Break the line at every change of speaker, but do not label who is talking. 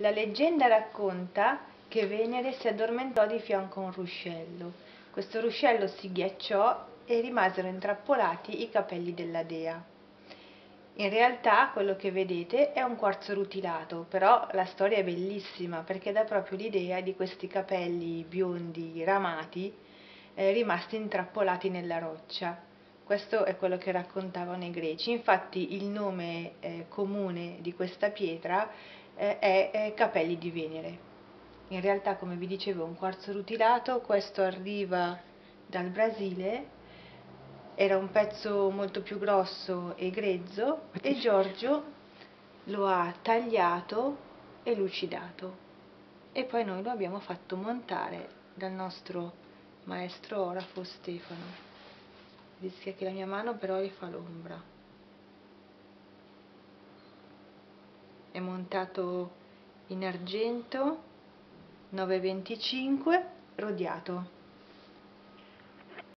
La leggenda racconta che Venere si addormentò di fianco a un ruscello. Questo ruscello si ghiacciò e rimasero intrappolati i capelli della dea. In realtà quello che vedete è un quarzo rutilato, però la storia è bellissima perché dà proprio l'idea di questi capelli biondi ramati eh, rimasti intrappolati nella roccia. Questo è quello che raccontavano i greci. Infatti il nome eh, comune di questa pietra eh, è, è capelli di Venere. In realtà, come vi dicevo, è un quarzo rutilato, questo arriva dal Brasile, era un pezzo molto più grosso e grezzo e Giorgio lo ha tagliato e lucidato e poi noi lo abbiamo fatto montare dal nostro maestro orafo Stefano. Rischia che la mia mano però gli fa l'ombra. È montato in argento 925 rodiato